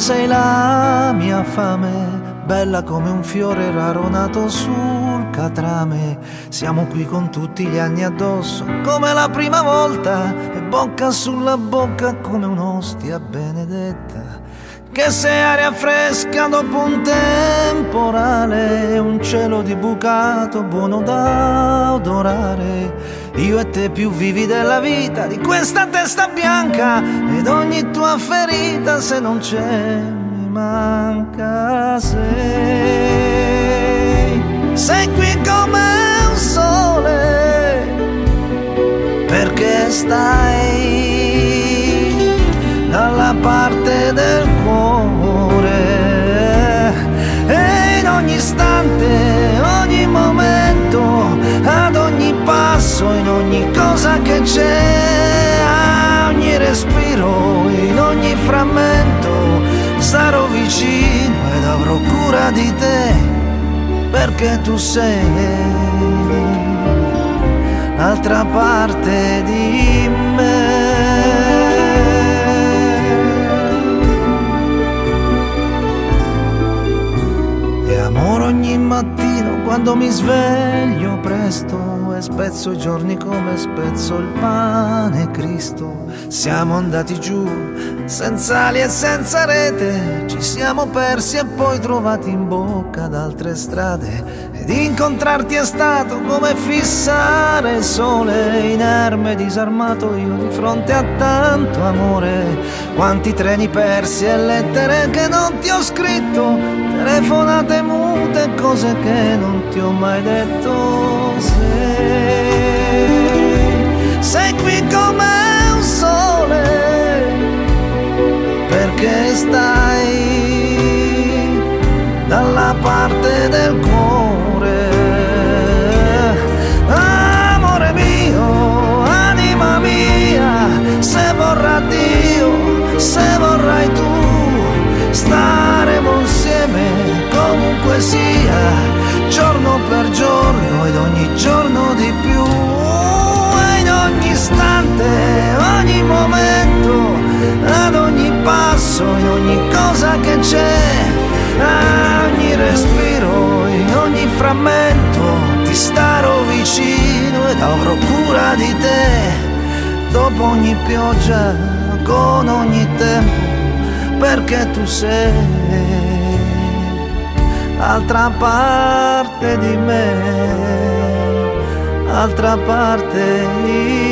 sei la mia fame, bella come un fiore raro nato sul catrame. Siamo qui con tutti gli anni addosso, come la prima volta, e bocca sulla bocca come un'ostia benedetta. Che se aria fresca dopo un temporale, un cielo di bucato buono da odorare. Io e te più vivi della vita, di questa testa bianca, ed ogni tua ferita se non c'è mi manca. Sei, sei qui come un sole, perché stai dalla parte cosa che c'è, a ogni respiro, in ogni frammento, sarò vicino ed avrò cura di te, perché tu sei l'altra parte di me. Quando mi sveglio presto e spezzo i giorni come spezzo il pane Cristo. Siamo andati giù senza ali e senza rete, ci siamo persi e poi trovati in bocca ad altre strade. Ed incontrarti è stato come fissare il sole, inerme, disarmato io di fronte a tanto amore. Quanti treni persi e lettere che non ti ho scritto, telefonate mute, cose che non ti ho mai detto. Sei, sei qui come un sole, perché stai dalla parte del cuore. Amore mio, anima mia, se vorrà Dio, se vorrai tu, staremo insieme comunque sia giorno per giorno ed ogni giorno di più. E in ogni istante, ogni momento, ad ogni passo, in ogni cosa che c'è, a ogni respiro, in ogni frammento, ti starò vicino ed avrò cura di te. Dopo ogni pioggia, con ogni tempo, perché tu sei altra parte di me, altra parte me.